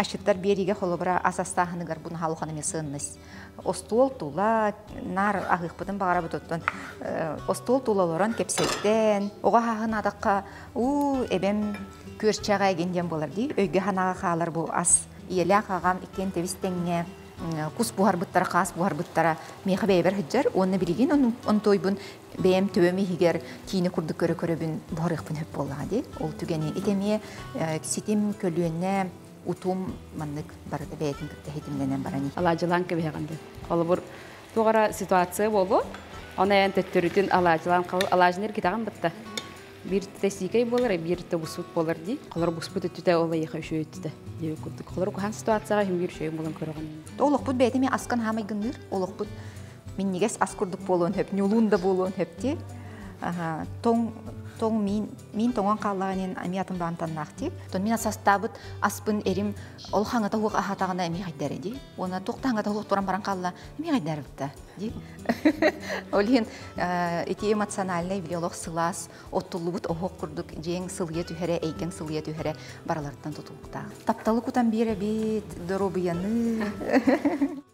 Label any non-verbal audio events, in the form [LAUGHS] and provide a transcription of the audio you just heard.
Ашыттар бериге холобра асастахыныгар бун халуханами сынныс. Остуол тула нар агыхпытын багара бутуттун. Остуол тулалоран кепсеттен, ога хахын адакка у эбем көрчага генден болар ди. Өйгө ханага халар бу ас иеле хагам икен тебистеңне кус буhar буттара кас буhar буттара меха бейбер хыджар онны билигин он тойбун бэм төбөмү хигер кийини курдук көрө көрөбүн буharыхпын хөп боллага ди ол түгени итемие ситим көлүөнне утум маннык барыда бээтин кытта хитимленен барани. Алаажылан кебеһэҕинди олобур тугара ситуация болу она эн төттөрүтүн алаажылан кыл алаажынер китаган бытта. Бир тесикей болар бир те бусут болар ди колор буспут өттүтэ ола яха үшөйттүтэ дебе курдук. Колор кухан ситуацияга хим бир шөйүн болон көрөгөн. Олохпут бээтими аскан хамай гынныр олохпут миннигес ас курдук болуон хөп нюлун да болуон хөп ти Аха, тоң тоң мин мин тоңон каллаганен ами атын баан таннахти тон мин састабыт аспын эрим ол хаңата хук ахатагана эми хайдаре ди. Она тукта хаңата туран баран калла эми хайдаре битта ди [LAUGHS] олин эти эмоциональный биолог сылас оттулубут охок курдук жең сылыя түһәре эйген сылыя түһәре баралардан тутулукта тапталы кутан бире бит доробияны [LAUGHS]